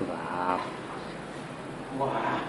Wow. Wow.